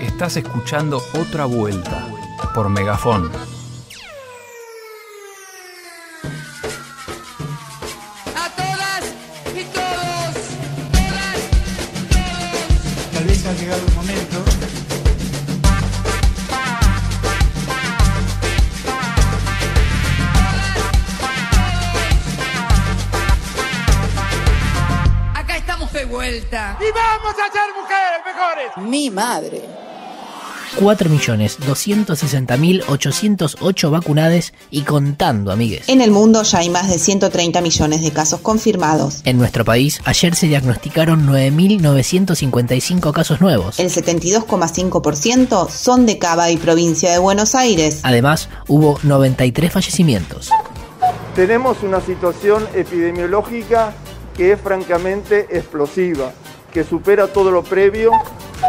Estás escuchando otra vuelta por Megafón. A todas y todos, todas, todos. Tal vez ha llegado el momento Acá estamos de vuelta. y vamos a ser mujeres mejores. Mi madre. 4.260.808 vacunades y contando, amigues. En el mundo ya hay más de 130 millones de casos confirmados. En nuestro país, ayer se diagnosticaron 9.955 casos nuevos. El 72,5% son de Cava y provincia de Buenos Aires. Además, hubo 93 fallecimientos. Tenemos una situación epidemiológica que es francamente explosiva, que supera todo lo previo.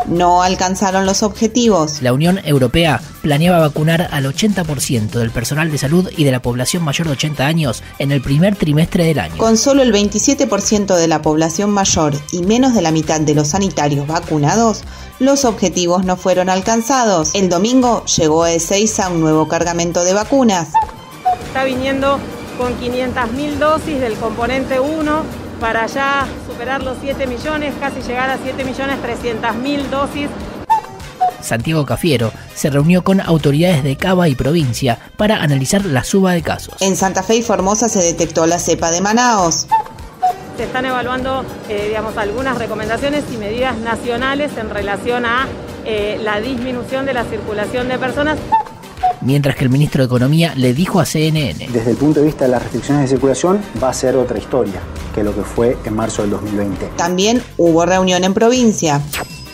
No alcanzaron los objetivos. La Unión Europea planeaba vacunar al 80% del personal de salud y de la población mayor de 80 años en el primer trimestre del año. Con solo el 27% de la población mayor y menos de la mitad de los sanitarios vacunados, los objetivos no fueron alcanzados. El domingo llegó a Ezeiza un nuevo cargamento de vacunas. está viniendo con 500.000 dosis del componente 1 para ya superar los 7 millones, casi llegar a 7 millones 300.000 dosis. Santiago Cafiero se reunió con autoridades de Cava y provincia para analizar la suba de casos. En Santa Fe y Formosa se detectó la cepa de Manaos. Se están evaluando, eh, digamos, algunas recomendaciones y medidas nacionales en relación a eh, la disminución de la circulación de personas. Mientras que el ministro de Economía le dijo a CNN, Desde el punto de vista de las restricciones de circulación, va a ser otra historia que lo que fue en marzo del 2020. También hubo reunión en provincia.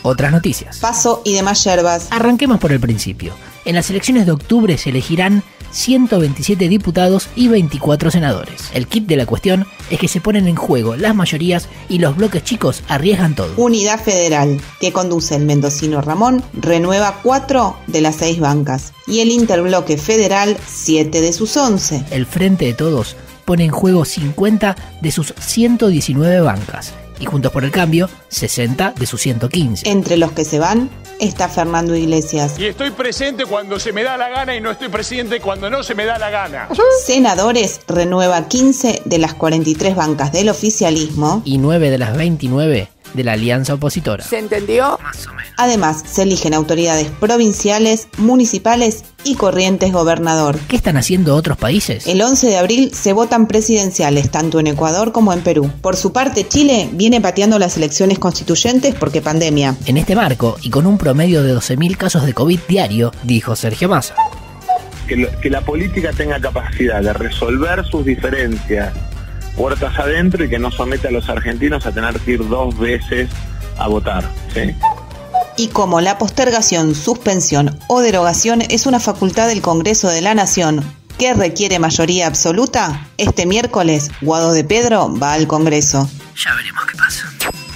otras noticias. Paso y demás yerbas. Arranquemos por el principio. En las elecciones de octubre se elegirán 127 diputados y 24 senadores. El kit de la cuestión es que se ponen en juego las mayorías y los bloques chicos arriesgan todo. Unidad Federal, que conduce el mendocino Ramón, renueva cuatro de las seis bancas. Y el Interbloque Federal, siete de sus once. El Frente de Todos pone en juego 50 de sus 119 bancas y Juntos por el Cambio 60 de sus 115. Entre los que se van está Fernando Iglesias. Y estoy presente cuando se me da la gana y no estoy presente cuando no se me da la gana. Senadores renueva 15 de las 43 bancas del oficialismo. Y 9 de las 29 de la alianza opositora. ¿Se entendió? Además, se eligen autoridades provinciales, municipales y Corrientes gobernador. ¿Qué están haciendo otros países? El 11 de abril se votan presidenciales tanto en Ecuador como en Perú. Por su parte, Chile viene pateando las elecciones constituyentes porque pandemia. En este marco, y con un promedio de 12.000 casos de COVID diario, dijo Sergio Massa. que, lo- que la política tenga capacidad de resolver sus diferencias puertas adentro y que no someta a los argentinos a tener que ir dos veces a votar. ¿sí? Y como la postergación, suspensión o derogación es una facultad del Congreso de la Nación que requiere mayoría absoluta, este miércoles Guado de Pedro va al Congreso. Ya veremos qué pasa.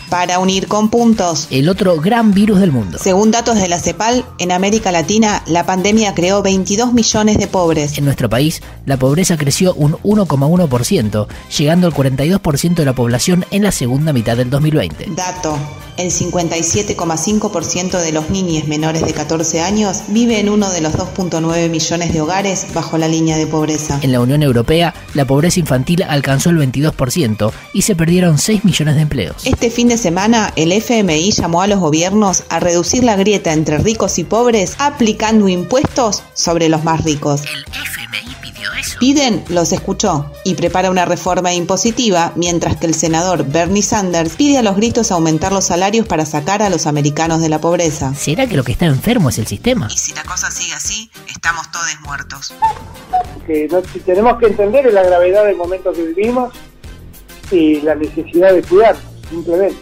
Para unir con puntos. El otro gran virus del mundo. Según datos de la CEPAL, en América Latina la pandemia creó 22 millones de pobres. En nuestro país, la pobreza creció un 1,1%, llegando al 42% de la población en la segunda mitad del 2020. Dato. El 57,5% de los niños menores de 14 años vive en uno de los 2.9 millones de hogares bajo la línea de pobreza. En la Unión Europea, la pobreza infantil alcanzó el 22% y se perdieron 6 millones de empleos. Este fin de semana, el FMI llamó a los gobiernos a reducir la grieta entre ricos y pobres aplicando impuestos sobre los más ricos. El. Biden los escuchó y prepara una reforma impositiva, mientras que el senador Bernie Sanders pide a los gritos aumentar los salarios para sacar a los americanos de la pobreza. ¿Será que lo que está enfermo es el sistema? Y si la cosa sigue así, estamos todos muertos. que no- si tenemos que entender la gravedad del momento que vivimos y la necesidad de cuidarnos, simplemente.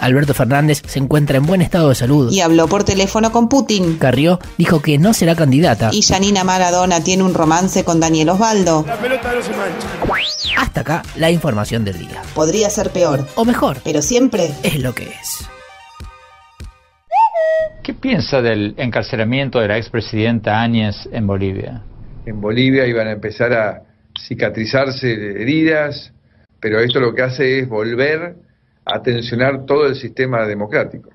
Alberto Fernández se encuentra en buen estado de salud. Y habló por teléfono con Putin. Carrió dijo que no será candidata. Y Janina Maradona tiene un romance con Daniel Osvaldo. La pelota no se mancha. Hasta acá la información del día. Podría ser peor, O mejor, pero siempre es lo que es. ¿Qué piensa del encarcelamiento de la expresidenta Áñez en Bolivia? En Bolivia iban a empezar a cicatrizarse heridas, pero esto lo que hace es volver a tensionar todo el sistema democrático.